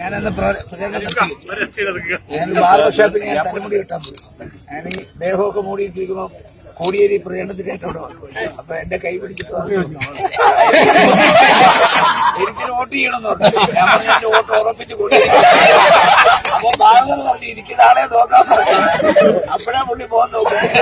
ഞാനന്ന് ബാർബർ ഷോപ്പിൽ ഞാൻ തലമുടി കിട്ടാൻ പോയി. ഞാൻ ഈ ദേഹമൊക്കെ മൂടിയിട്ടിരിക്കുമ്പോ കോടിയേരി പ്രചരണത്തിനായിട്ടോട് അപ്പൊ എന്റെ കൈ പിടിച്ചിട്ട് എനിക്ക് വോട്ട് ചെയ്യണമെന്ന് പറഞ്ഞു. ഞാൻ പറഞ്ഞു എന്റെ വോട്ട് ഉറപ്പിച്ച് കൂടി അപ്പൊ ബാർബർ പറഞ്ഞു എനിക്ക് നാളെ നോക്കാൻ പറഞ്ഞു അപ്പോഴാ പുള്ളി പോകാൻ നോക്കുന്നത്.